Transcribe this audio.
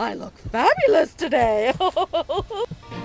I look fabulous today.